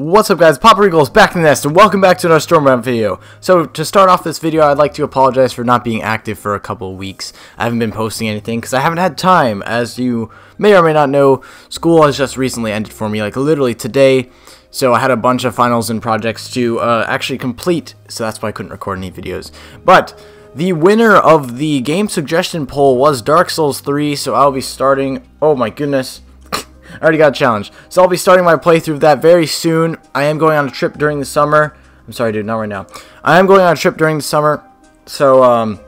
What's up guys, Papa Eagles back in the nest and welcome back to another Stormbound video. So to start off this video I'd like to apologize for not being active for a couple weeks. I haven't been posting anything because I haven't had time. As you may or may not know, school has just recently ended for me, like literally today. So I had a bunch of finals and projects to uh, actually complete, so that's why I couldn't record any videos. But the winner of the game suggestion poll was Dark Souls 3, so I'll be starting, oh my goodness, I already got a challenge. So I'll be starting my playthrough of that very soon. I am going on a trip during the summer. I'm sorry, dude, not right now. I am going on a trip during the summer. So, um,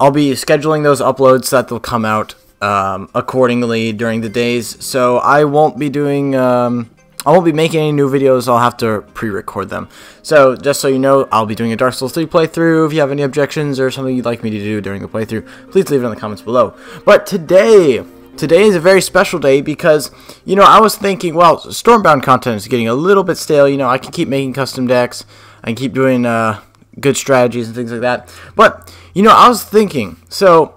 I'll be scheduling those uploads so that they'll come out um, accordingly during the days. So I won't be doing, um, I won't be making any new videos. I'll have to pre-record them. So just so you know, I'll be doing a Dark Souls 3 playthrough. If you have any objections or something you'd like me to do during the playthrough, please leave it in the comments below. But today, Today is a very special day because, you know, I was thinking, well, Stormbound content is getting a little bit stale. You know, I can keep making custom decks. I can keep doing uh, good strategies and things like that. But, you know, I was thinking, so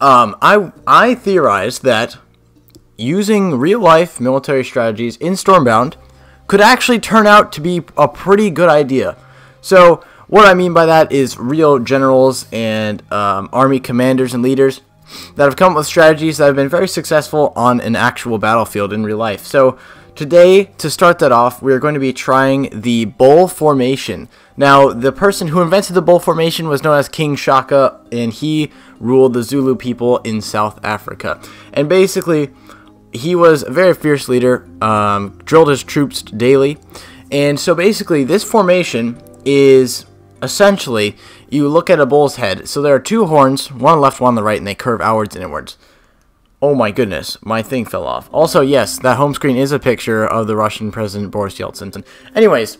um, I, I theorized that using real-life military strategies in Stormbound could actually turn out to be a pretty good idea. So, what I mean by that is real generals and um, army commanders and leaders that have come up with strategies that have been very successful on an actual battlefield in real life. So today, to start that off, we are going to be trying the bull formation. Now, the person who invented the bull formation was known as King Shaka, and he ruled the Zulu people in South Africa. And basically, he was a very fierce leader, um, drilled his troops daily. And so basically, this formation is essentially you look at a bull's head. So there are two horns, one left, one on the right, and they curve outwards and inwards. Oh my goodness, my thing fell off. Also, yes, that home screen is a picture of the Russian President Boris Yeltsin. Anyways,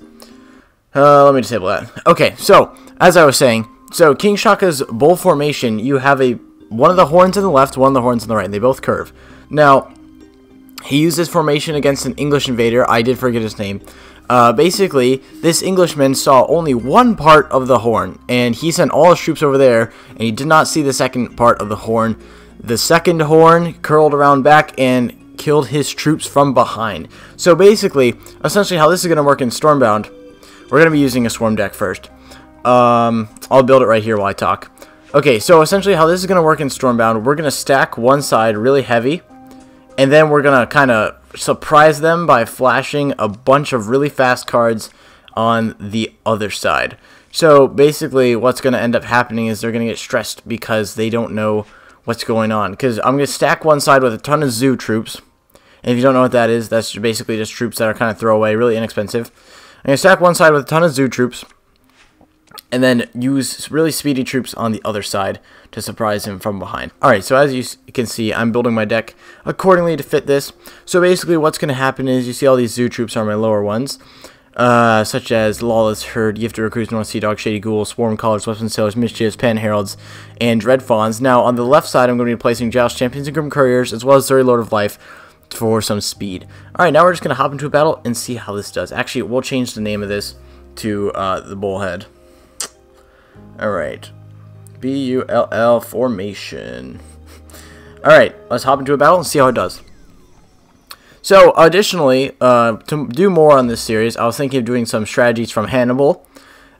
uh, let me disable that. Okay, so, as I was saying, so King Shaka's bull formation, you have a one of the horns on the left, one of the horns on the right, and they both curve. Now, he used this formation against an English invader. I did forget his name. Uh, basically, this Englishman saw only one part of the horn, and he sent all his troops over there, and he did not see the second part of the horn. The second horn curled around back and killed his troops from behind. So basically, essentially how this is going to work in Stormbound, we're going to be using a swarm deck first. Um, I'll build it right here while I talk. Okay, so essentially how this is going to work in Stormbound, we're going to stack one side really heavy, and then we're going to kind of surprise them by flashing a bunch of really fast cards on the other side. So basically what's going to end up happening is they're going to get stressed because they don't know what's going on. Because I'm going to stack one side with a ton of zoo troops. And if you don't know what that is, that's basically just troops that are kind of throwaway, really inexpensive. I'm going to stack one side with a ton of zoo troops and then use really speedy troops on the other side to surprise him from behind. Alright, so as you can see, I'm building my deck accordingly to fit this. So basically what's going to happen is you see all these zoo troops are my lower ones. Uh, such as Lawless Herd, Gifted Recruits, North Sea Dog, Shady Ghoul, Swarm Callers, Westwind Sailors, Mischiefs, Pan Heralds, and Dread Fawns. Now, on the left side, I'm going to be placing Joust Champions and Grim Couriers, as well as Xuri Lord of Life for some speed. Alright, now we're just going to hop into a battle and see how this does. Actually, we'll change the name of this to uh, the Bullhead. Alright. B-U-L-L formation. Alright, let's hop into a battle and see how it does. So, additionally, uh, to do more on this series, I was thinking of doing some strategies from Hannibal,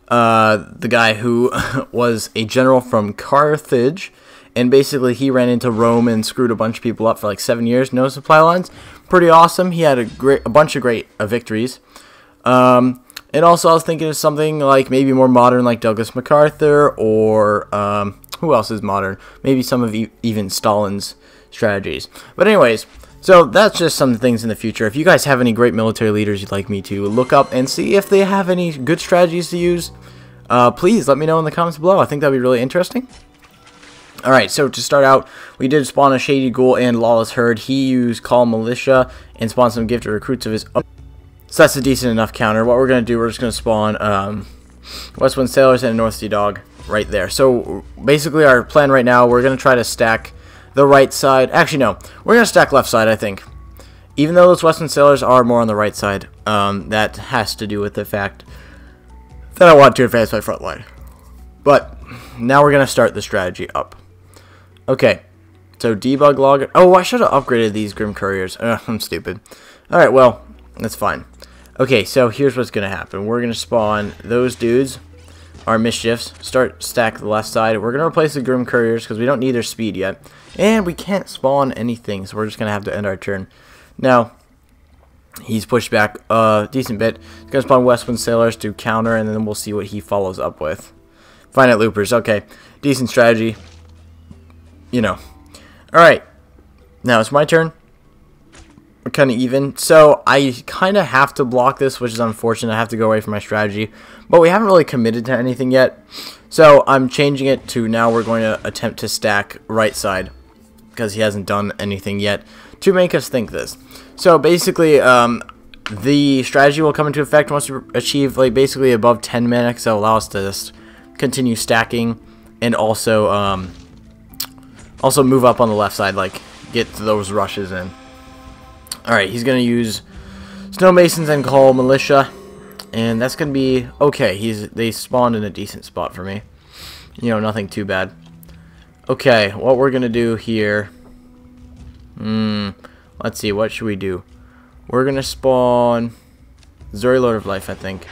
uh, the guy who was a general from Carthage, and basically he ran into Rome and screwed a bunch of people up for like seven years, no supply lines. Pretty awesome. He had a great, a bunch of great uh, victories. Um, and also, I was thinking of something like maybe more modern, like Douglas MacArthur, or um, who else is modern? Maybe some of e even Stalin's strategies. But anyways, so that's just some things in the future. If you guys have any great military leaders you'd like me to look up and see if they have any good strategies to use, uh, please let me know in the comments below. I think that'd be really interesting. Alright, so to start out, we did spawn a Shady Ghoul and Lawless Herd. He used Call Militia and spawned some gifted recruits of his own. So that's a decent enough counter. What we're going to do, we're just going to spawn um, Westwind Sailors and a North Sea Dog right there. So basically our plan right now, we're going to try to stack the right side. Actually, no. We're going to stack left side, I think. Even though those Westwind Sailors are more on the right side, um, that has to do with the fact that I want to advance my front line. But now we're going to start the strategy up. Okay. So debug log. Oh, I should have upgraded these Grim Couriers. I'm stupid. Alright, well, that's fine. Okay, so here's what's going to happen. We're going to spawn those dudes, our mischiefs, start stack the left side. We're going to replace the Grim Couriers because we don't need their speed yet. And we can't spawn anything, so we're just going to have to end our turn. Now, he's pushed back a decent bit. He's going to spawn Westwind Sailors to counter, and then we'll see what he follows up with. Finite Loopers, okay. Decent strategy. You know. Alright. Now it's my turn. Kind of even. So I kind of have to block this, which is unfortunate. I have to go away from my strategy. But we haven't really committed to anything yet. So I'm changing it to now we're going to attempt to stack right side. Because he hasn't done anything yet to make us think this. So basically, um, the strategy will come into effect once we achieve like basically above 10 minutes. That will allow us to just continue stacking and also um, also move up on the left side, like get those rushes in. Alright, he's going to use Snow Masons and call Militia. And that's going to be okay. He's They spawned in a decent spot for me. You know, nothing too bad. Okay, what we're going to do here... Hmm, let's see, what should we do? We're going to spawn Xuri Lord of Life, I think.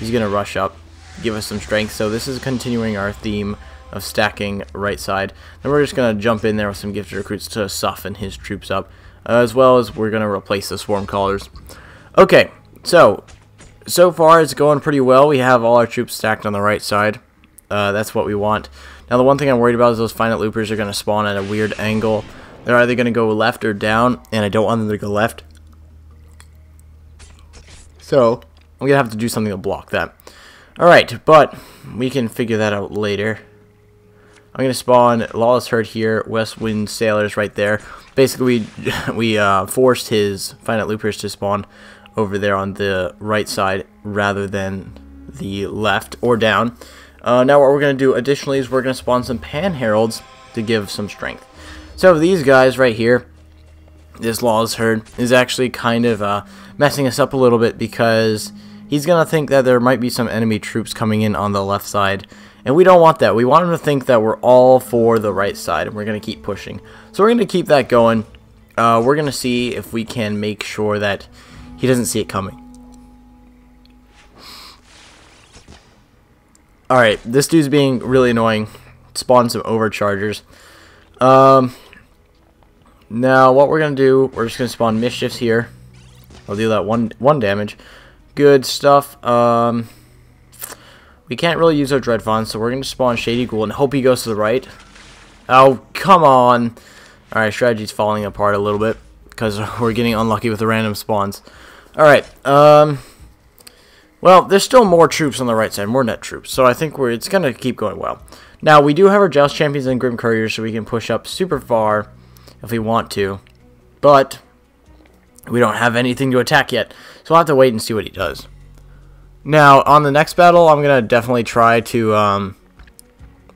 He's going to rush up, give us some strength. So this is continuing our theme of stacking right side. Then we're just going to jump in there with some gifted recruits to soften his troops up as well as we're going to replace the swarm callers. Okay, so, so far it's going pretty well. We have all our troops stacked on the right side. Uh, that's what we want. Now the one thing I'm worried about is those finite loopers are going to spawn at a weird angle. They're either going to go left or down, and I don't want them to go left. So, I'm going to have to do something to block that. Alright, but we can figure that out later. I'm going to spawn Lawless Herd here, West Wind Sailors right there. Basically, we, we uh, forced his Finite Loopers to spawn over there on the right side rather than the left or down. Uh, now what we're going to do additionally is we're going to spawn some Pan Heralds to give some strength. So these guys right here, this Law's Herd, is actually kind of uh, messing us up a little bit because he's going to think that there might be some enemy troops coming in on the left side and we don't want that. We want him to think that we're all for the right side, and we're going to keep pushing. So we're going to keep that going. Uh, we're going to see if we can make sure that he doesn't see it coming. Alright, this dude's being really annoying. Spawn some overchargers. Um, now, what we're going to do, we're just going to spawn mischiefs here. I'll do that one one damage. Good stuff. Um... We can't really use our Dreadfawn, so we're going to spawn Shady Ghoul and hope he goes to the right. Oh, come on. Alright, strategy's falling apart a little bit because we're getting unlucky with the random spawns. Alright, um... Well, there's still more troops on the right side, more net troops, so I think we're it's going to keep going well. Now, we do have our Joust Champions and Grim Couriers, so we can push up super far if we want to. But, we don't have anything to attack yet, so we'll have to wait and see what he does. Now, on the next battle, I'm going to definitely try to um,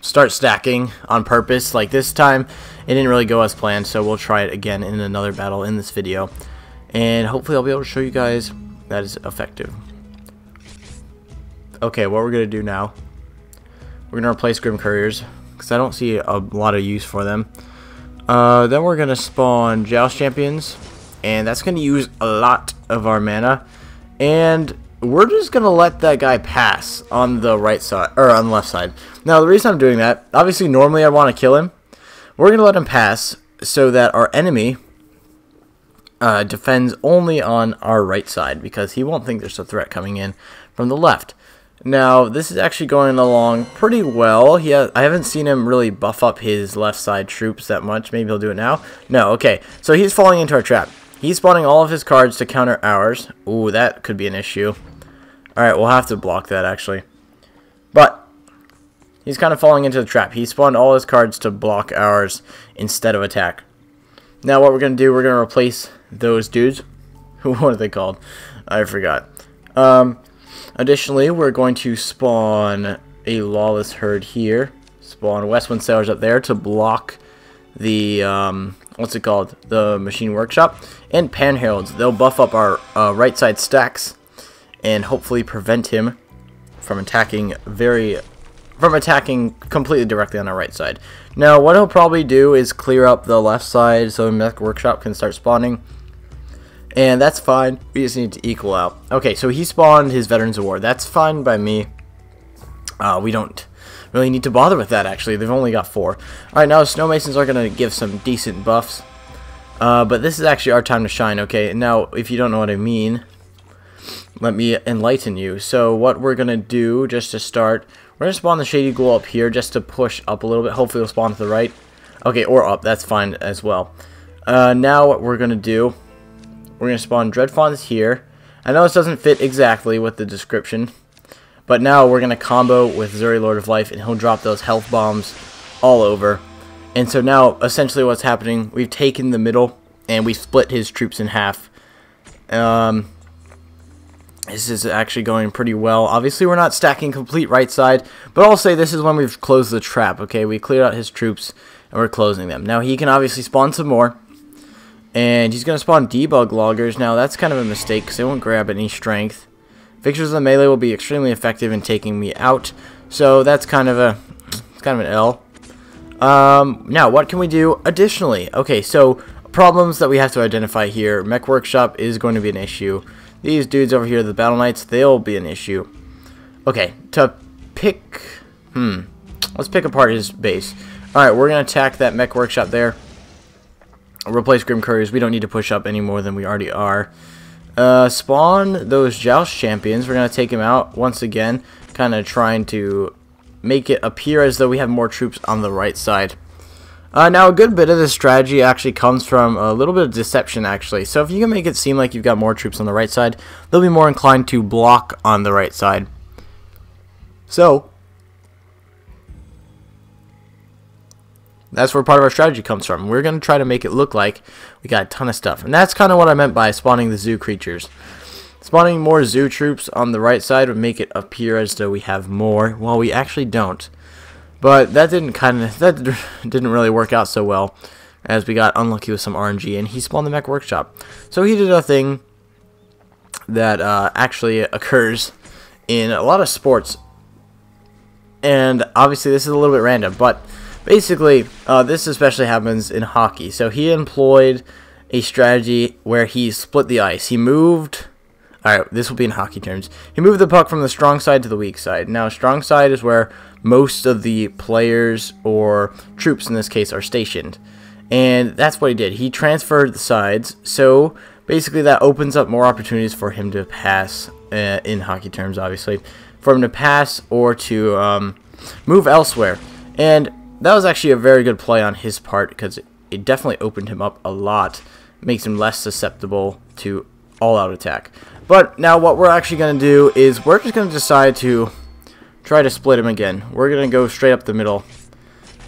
start stacking on purpose. Like this time, it didn't really go as planned, so we'll try it again in another battle in this video. And hopefully I'll be able to show you guys that is effective. Okay, what we're going to do now, we're going to replace Grim Couriers, because I don't see a lot of use for them. Uh, then we're going to spawn Joust Champions, and that's going to use a lot of our mana. And we're just gonna let that guy pass on the right side or on the left side. Now the reason I'm doing that, obviously normally I want to kill him. We're gonna let him pass so that our enemy uh, defends only on our right side because he won't think there's a threat coming in from the left. Now this is actually going along pretty well. He has, I haven't seen him really buff up his left side troops that much. Maybe he'll do it now. No, okay. So he's falling into our trap. He's spawning all of his cards to counter ours. Ooh, that could be an issue. Alright, we'll have to block that, actually. But, he's kind of falling into the trap. He spawned all his cards to block ours instead of attack. Now, what we're going to do, we're going to replace those dudes. what are they called? I forgot. Um, additionally, we're going to spawn a Lawless Herd here. Spawn Westwind Sailors up there to block the, um, what's it called? The Machine Workshop. And Pan Heralds. They'll buff up our uh, right side stacks and hopefully prevent him from attacking very from attacking completely directly on our right side. Now, what he'll probably do is clear up the left side so Mech Workshop can start spawning. And that's fine. We just need to equal out. Okay, so he spawned his Veterans of War. That's fine by me. Uh, we don't really need to bother with that, actually. They've only got four. Alright, now Snow Masons are going to give some decent buffs. Uh, but this is actually our time to shine, okay? Now, if you don't know what I mean, let me enlighten you. So what we're going to do, just to start, we're going to spawn the Shady Ghoul up here just to push up a little bit. Hopefully it'll spawn to the right. Okay, or up. That's fine as well. Uh, now what we're going to do, we're going to spawn Dreadfauns here. I know this doesn't fit exactly with the description, but now we're going to combo with Xuri Lord of Life, and he'll drop those health bombs all over. And so now, essentially what's happening, we've taken the middle, and we split his troops in half. Um, this is actually going pretty well. Obviously, we're not stacking complete right side, but I'll say this is when we've closed the trap, okay? We cleared out his troops, and we're closing them. Now, he can obviously spawn some more, and he's going to spawn debug loggers. Now, that's kind of a mistake, because they won't grab any strength. Victors of the melee will be extremely effective in taking me out, so that's kind of a, kind of an L. Um, now, what can we do additionally? Okay, so problems that we have to identify here. Mech Workshop is going to be an issue. These dudes over here, the Battle Knights, they'll be an issue. Okay, to pick... Hmm. Let's pick apart his base. Alright, we're going to attack that Mech Workshop there. Replace Grim Couriers. We don't need to push up any more than we already are. Uh, spawn those Joust Champions. We're going to take him out once again. Kind of trying to make it appear as though we have more troops on the right side. Uh, now, a good bit of this strategy actually comes from a little bit of deception, actually. So if you can make it seem like you've got more troops on the right side, they'll be more inclined to block on the right side. So, that's where part of our strategy comes from. We're going to try to make it look like we got a ton of stuff. And that's kind of what I meant by spawning the zoo creatures. Spawning more zoo troops on the right side would make it appear as though we have more, while we actually don't. But that didn't kind of that didn't really work out so well, as we got unlucky with some RNG, and he spawned the mech workshop. So he did a thing that uh, actually occurs in a lot of sports, and obviously this is a little bit random, but basically uh, this especially happens in hockey. So he employed a strategy where he split the ice. He moved. Alright, this will be in hockey terms. He moved the puck from the strong side to the weak side. Now, strong side is where most of the players or troops in this case are stationed. And that's what he did. He transferred the sides, so basically that opens up more opportunities for him to pass, uh, in hockey terms obviously, for him to pass or to um, move elsewhere. And that was actually a very good play on his part because it definitely opened him up a lot, makes him less susceptible to all-out attack. But now what we're actually going to do is we're just going to decide to try to split him again. We're going to go straight up the middle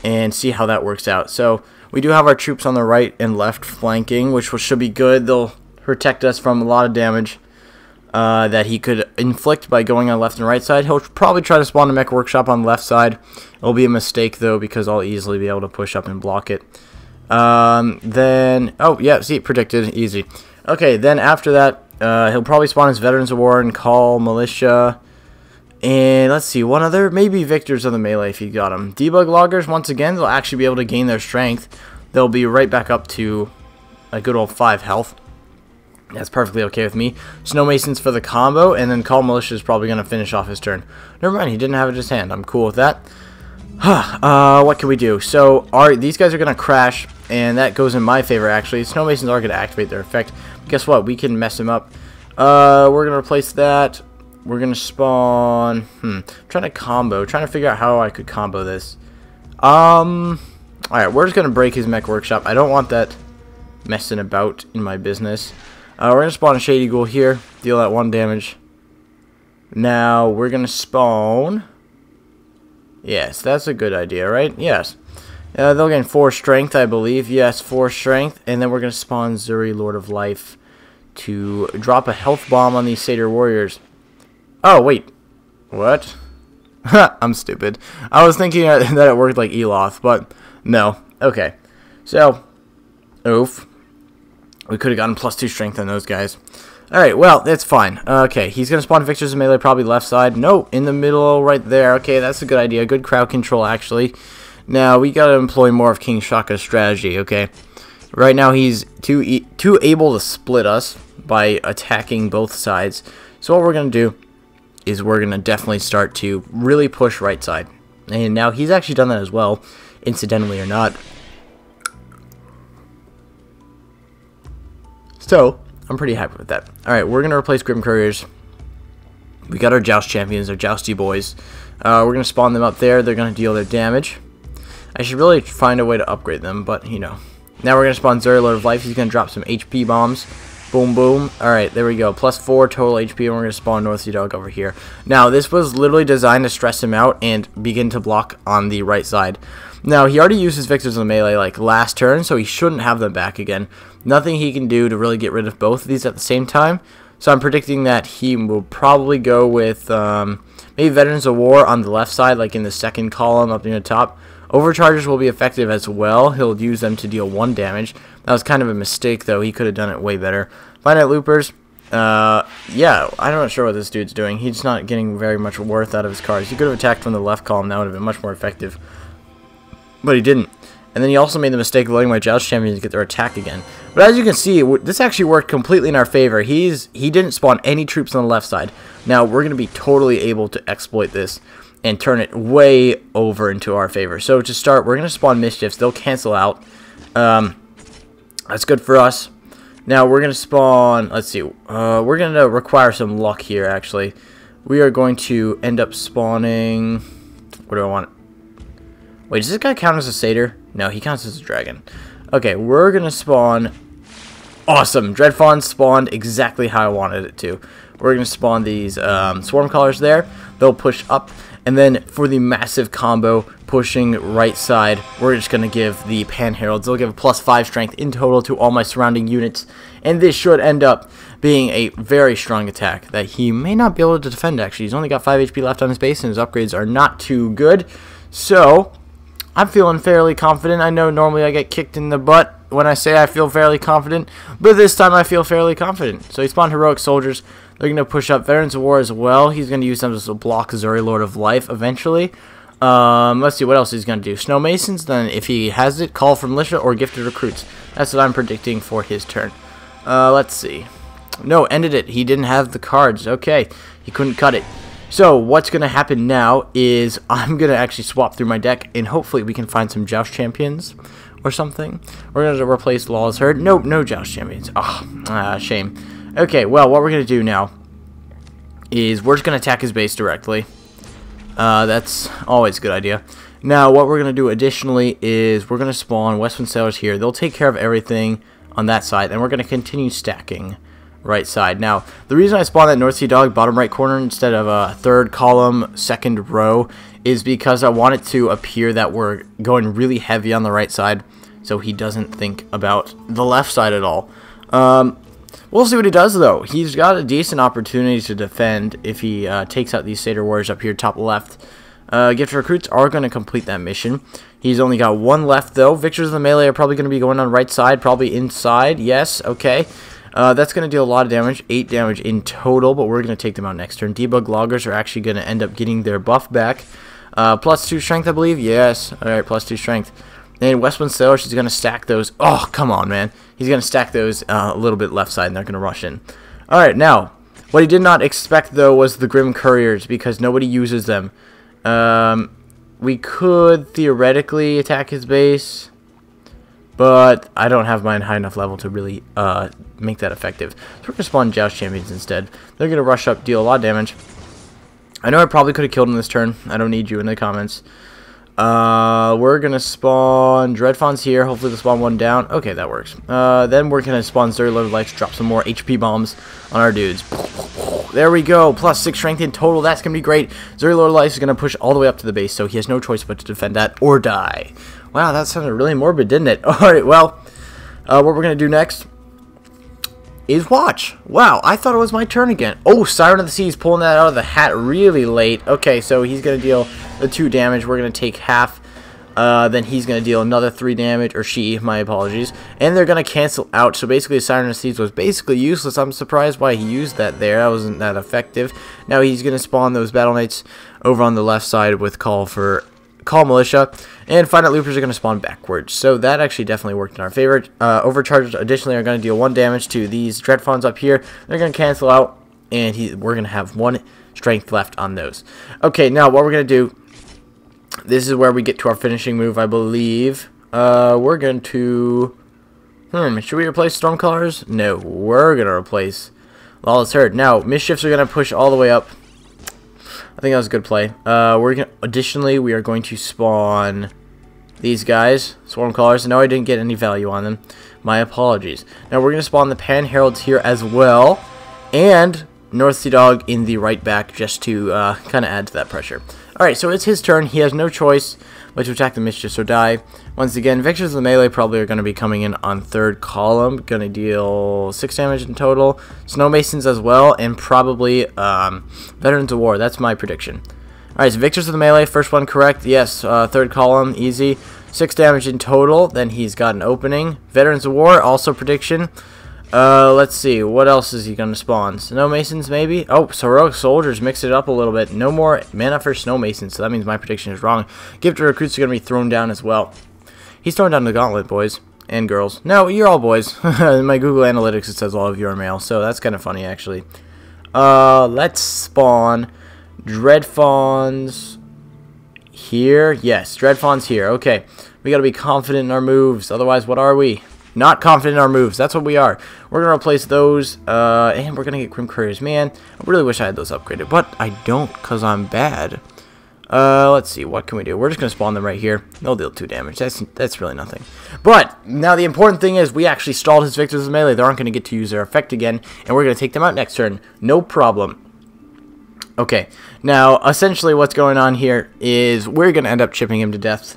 and see how that works out. So we do have our troops on the right and left flanking, which should be good. They'll protect us from a lot of damage uh, that he could inflict by going on left and right side. He'll probably try to spawn a mech workshop on the left side. It'll be a mistake, though, because I'll easily be able to push up and block it. Um, then, oh, yeah, see, predicted, easy. Okay, then after that, uh, he'll probably spawn his Veterans of War and call Militia. And let's see, one other, maybe Victors of the Melee if you got them. Debug Loggers, once again, they'll actually be able to gain their strength. They'll be right back up to a good old 5 health. That's perfectly okay with me. Snow Masons for the combo, and then Call Militia is probably going to finish off his turn. Never mind, he didn't have it in his hand. I'm cool with that. uh, what can we do? So, our, these guys are going to crash, and that goes in my favor, actually. Snow Masons are going to activate their effect. Guess what? We can mess him up. Uh, we're going to replace that we're going to spawn... Hmm. I'm trying to combo. Trying to figure out how I could combo this. Um... Alright, we're just going to break his mech workshop. I don't want that messing about in my business. Uh, we're going to spawn a Shady Ghoul here. Deal that one damage. Now, we're going to spawn... Yes, that's a good idea, right? Yes. Uh, they'll gain 4 strength, I believe. Yes, 4 strength. And then we're going to spawn Xuri, Lord of Life, to drop a health bomb on these Satyr Warriors. Oh, wait. What? I'm stupid. I was thinking that it worked like Eloth, but no. Okay. So, oof. We could have gotten plus 2 strength on those guys. Alright, well, that's fine. Okay, he's going to spawn Victors melee, probably left side. No, in the middle right there. Okay, that's a good idea. Good crowd control, actually. Now, we got to employ more of King Shaka's strategy, okay? Right now, he's too, e too able to split us, by attacking both sides. So what we're going to do is we're going to definitely start to really push right side. And now he's actually done that as well, incidentally or not. So, I'm pretty happy with that. Alright, we're going to replace Grim Couriers. We got our Joust Champions, our Jousty Boys. Uh, we're going to spawn them up there. They're going to deal their damage. I should really find a way to upgrade them, but, you know. Now we're going to spawn Xuri Lord of Life. He's going to drop some HP bombs. Boom, boom. Alright, there we go. Plus 4 total HP, and we're going to spawn North Sea Dog over here. Now, this was literally designed to stress him out and begin to block on the right side. Now, he already used his Victors in the melee, like, last turn, so he shouldn't have them back again. Nothing he can do to really get rid of both of these at the same time. So I'm predicting that he will probably go with um, maybe Veterans of War on the left side, like in the second column up near the top. Overchargers will be effective as well. He'll use them to deal one damage. That was kind of a mistake, though. He could have done it way better. Finite Loopers. Uh, yeah, I'm not sure what this dude's doing. He's not getting very much worth out of his cards. He could have attacked from the left column. That would have been much more effective. But he didn't. And then he also made the mistake of letting my Joust champions to get their attack again. But as you can see, this actually worked completely in our favor. He's He didn't spawn any troops on the left side. Now, we're going to be totally able to exploit this and turn it way over into our favor. So to start, we're going to spawn Mischiefs. They'll cancel out. Um, that's good for us. Now we're going to spawn, let's see, uh, we're going to require some luck here actually. We are going to end up spawning, what do I want? Wait, does this guy count as a satyr? No, he counts as a dragon. Okay, we're going to spawn, awesome, Dreadfawn spawned exactly how I wanted it to. We're going to spawn these um, swarm callers there. They'll push up and then for the massive combo, pushing right side, we're just going to give the Pan Heralds. They'll give a plus 5 strength in total to all my surrounding units. And this should end up being a very strong attack that he may not be able to defend, actually. He's only got 5 HP left on his base, and his upgrades are not too good. So, I'm feeling fairly confident. I know normally I get kicked in the butt when I say I feel fairly confident, but this time I feel fairly confident. So he spawned Heroic Soldiers. They're going to push up Veterans of War as well. He's going to use them to block Xuri Lord of Life eventually. Um, let's see what else he's going to do. Snow Masons, then if he has it, Call for Militia or Gifted Recruits. That's what I'm predicting for his turn. Uh, let's see. No, ended it. He didn't have the cards. Okay, he couldn't cut it. So, what's going to happen now is I'm going to actually swap through my deck, and hopefully we can find some Joust Champions or something. We're going to replace Lawless Herd. Nope, no Joust Champions. Oh, ah, shame. Okay, well, what we're going to do now is we're just going to attack his base directly. Uh, that's always a good idea. Now, what we're going to do additionally is we're going to spawn Westwind Sailors here. They'll take care of everything on that side, and we're going to continue stacking right side. Now, the reason I spawned that North Sea Dog bottom right corner instead of a third column, second row, is because I want it to appear that we're going really heavy on the right side, so he doesn't think about the left side at all. Um, We'll see what he does, though. He's got a decent opportunity to defend if he uh, takes out these Satyr Warriors up here top left. Uh, Gift Recruits are going to complete that mission. He's only got one left, though. Victors of the Melee are probably going to be going on right side, probably inside. Yes, okay. Uh, that's going to deal a lot of damage, 8 damage in total, but we're going to take them out next turn. Debug Loggers are actually going to end up getting their buff back. Uh, plus 2 strength, I believe? Yes. Alright, plus 2 strength. And Westwind Sailor, she's going to stack those. Oh, come on, man. He's going to stack those uh, a little bit left side, and they're going to rush in. All right, now, what he did not expect, though, was the Grim Couriers, because nobody uses them. Um, we could theoretically attack his base, but I don't have mine high enough level to really uh, make that effective. So we're going to spawn Joust Champions instead. They're going to rush up, deal a lot of damage. I know I probably could have killed him this turn. I don't need you in the comments. Uh, we're gonna spawn Dreadfawns here. Hopefully, the spawn one down. Okay, that works. Uh, then we're gonna spawn Lord Lights, drop some more HP bombs on our dudes. There we go. Plus six strength in total. That's gonna be great. Xuri Lord Lights is gonna push all the way up to the base, so he has no choice but to defend that or die. Wow, that sounded really morbid, didn't it? All right, well, uh, what we're gonna do next is watch. Wow, I thought it was my turn again. Oh, Siren of the Seas pulling that out of the hat really late. Okay, so he's going to deal the 2 damage. We're going to take half. Uh, then he's going to deal another 3 damage, or she, my apologies. And they're going to cancel out. So basically, Siren of the Seas was basically useless. I'm surprised why he used that there. That wasn't that effective. Now he's going to spawn those Battle Knights over on the left side with Call for call militia, and Finite Loopers are going to spawn backwards. So that actually definitely worked in our favor. Uh, overcharges additionally are going to deal one damage to these Dreadfawns up here. They're going to cancel out, and he, we're going to have one strength left on those. Okay, now what we're going to do, this is where we get to our finishing move, I believe. Uh, we're going to... Hmm, should we replace Stormcallers? No, we're going to replace Lawless Herd. Now, Mischiefs are going to push all the way up. I think that was a good play. Uh, we're gonna, additionally, we are going to spawn these guys, Swarmcallers. No, I didn't get any value on them. My apologies. Now, we're going to spawn the Pan Heralds here as well. And North Sea Dog in the right back just to uh, kind of add to that pressure. Alright, so it's his turn. He has no choice but to attack the Mischiefs or die. Once again, Victors of the Melee probably are going to be coming in on third column. Going to deal 6 damage in total. Snow Masons as well, and probably um, Veterans of War. That's my prediction. Alright, so Victors of the Melee, first one correct. Yes, uh, third column, easy. 6 damage in total. Then he's got an opening. Veterans of War, also prediction. Uh, let's see. What else is he going to spawn? Snow Masons, maybe? Oh, Heroic Soldiers. Mix it up a little bit. No more mana for Snow Masons, so that means my prediction is wrong. Gifted Recruits are going to be thrown down as well. He's throwing down the gauntlet, boys. And girls. No, you're all boys. In my Google Analytics, it says all of you are male, so that's kind of funny, actually. Uh, let's spawn Dreadfawns here. Yes, Dreadfawns here. Okay, we got to be confident in our moves. Otherwise, what are we? Not confident in our moves. That's what we are. We're going to replace those, uh, and we're going to get Grim. Man, I really wish I had those upgraded, but I don't because I'm bad. Uh, let's see, what can we do? We're just going to spawn them right here. They'll deal 2 damage. That's that's really nothing. But, now the important thing is we actually stalled his victors of melee. They aren't going to get to use their effect again, and we're going to take them out next turn. No problem. Okay, now, essentially what's going on here is we're going to end up chipping him to death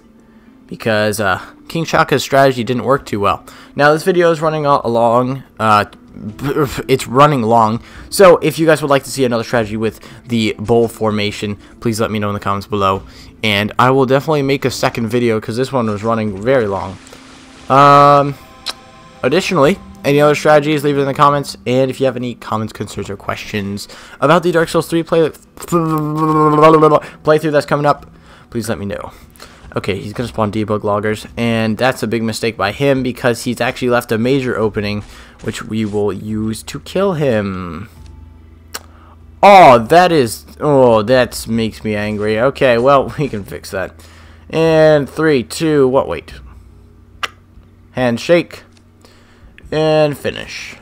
because uh, King Shaka's strategy didn't work too well. Now this video is running along, uh, it's running long, so if you guys would like to see another strategy with the bull formation, please let me know in the comments below, and I will definitely make a second video because this one was running very long. Um, additionally, any other strategies, leave it in the comments. And if you have any comments, concerns, or questions about the Dark Souls 3 play playthrough that's coming up, please let me know. Okay, he's going to spawn debug loggers, and that's a big mistake by him because he's actually left a major opening, which we will use to kill him. Oh, that is... Oh, that makes me angry. Okay, well, we can fix that. And three, two, what, wait. Handshake. And finish.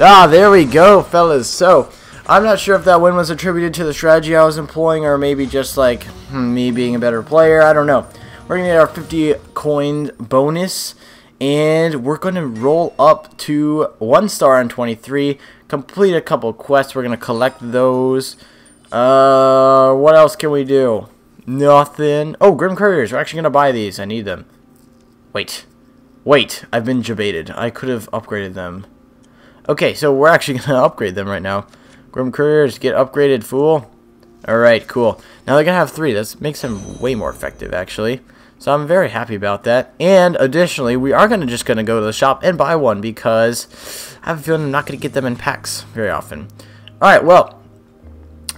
Ah, there we go, fellas. So, I'm not sure if that win was attributed to the strategy I was employing or maybe just like hmm, me being a better player. I don't know. We're going to get our 50 coin bonus and we're going to roll up to 1 star on 23, complete a couple quests. We're going to collect those. Uh, what else can we do? Nothing. Oh, Grim Couriers. We're actually going to buy these. I need them. Wait. Wait. I've been debated. I could have upgraded them. Okay, so we're actually going to upgrade them right now. Grim Couriers, get upgraded, fool. Alright, cool. Now they're going to have three. That makes them way more effective, actually. So I'm very happy about that. And additionally, we are going to just going to go to the shop and buy one because I have a feeling I'm not going to get them in packs very often. Alright, well,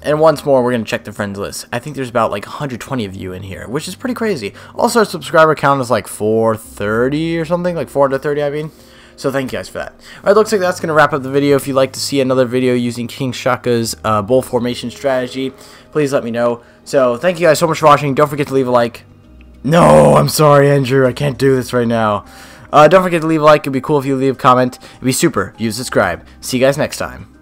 and once more, we're going to check the friends list. I think there's about like 120 of you in here, which is pretty crazy. Also, our subscriber count is like 430 or something, like 430, I mean. So thank you guys for that. Alright, looks like that's going to wrap up the video. If you'd like to see another video using King Shaka's uh, bull formation strategy, please let me know. So thank you guys so much for watching. Don't forget to leave a like. No, I'm sorry, Andrew. I can't do this right now. Uh, don't forget to leave a like. It'd be cool if you leave a comment. It'd be super you subscribe. See you guys next time.